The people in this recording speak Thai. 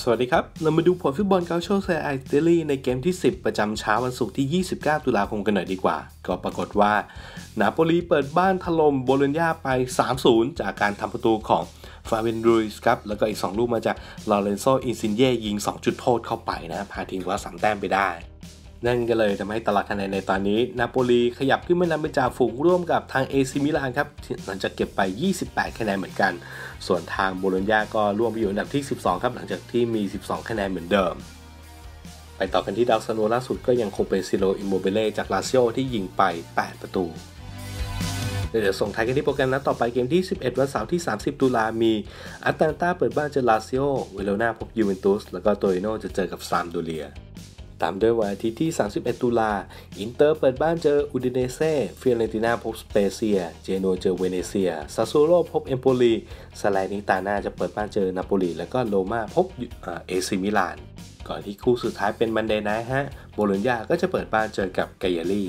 สวัสดีครับ เรามาดูผลฟุตบอลกัลโช่เซเรียอาอิตาลีในเกมที่ 10 ประจำเช้าวันศุกร์ที่ 29 ตุลาคมกันหน่อยดีกว่า ก็ปรากฏว่า นาโปลีเปิดบ้านถล่มโบโลญญาไป 3-0 จากการทำประตูของฟาเบียนรูอิซครับ แล้วก็อีก 2 ลูกมาจากลอเรนโซอินซินเย่ยิง 2 จุดโทษเข้าไปนะ พาทีมคว้า3แต้มไปได้ นั่นก็เลยทำให้ตารางคะแนนในตอนนี้ นาโปลีขยับขึ้นมานำเป็นจ่าฝูงร่วมกับทางเอซีมิลานครับหลังจากเก็บไป 28 คะแนนเหมือนกัน ส่วนทางโบโลญญาก็ร่วงไปอยู่อันดับที่ 12 ครับหลังจากที่มี 12 คะแนนเหมือนเดิม ไปต่อกันที่ดาวซัลโวล่าสุดก็ยังคงเป็นชิโรอิมโมบิเล่จากลาซิโอที่ยิงไป 8 ประตูเดี๋ยวส่งท้ายกันที่โปรแกรมนัดต่อไปเกมที่ 11 วันเสาร์ที่ 30 ตุลามีอตาลันตาเปิดบ้านเจอลาซิโอเวโรนาพบยูเวนตุสแล้วก็โตริโนจะเจอกับซามพ์โดเรีย ตามด้วยวันอาทิตย์ที่ 31 ตุลา อินเตอร์เปิดบ้านเจออูดิเนเซ่ฟิออเรนตินาพบสเปเซีย เจนัวเจอเวเนเซีย ซาสซูโอโลพบเอมโปลีซาแลร์นิตาน่าจะเปิดบ้านเจอนาโปลี แล้วก็โรมาพบเอซีมิลาน ก่อนที่คู่สุดท้ายเป็น Monday night ฮะ โบโลญญาก็จะเปิดบ้านเจอกับกายารี่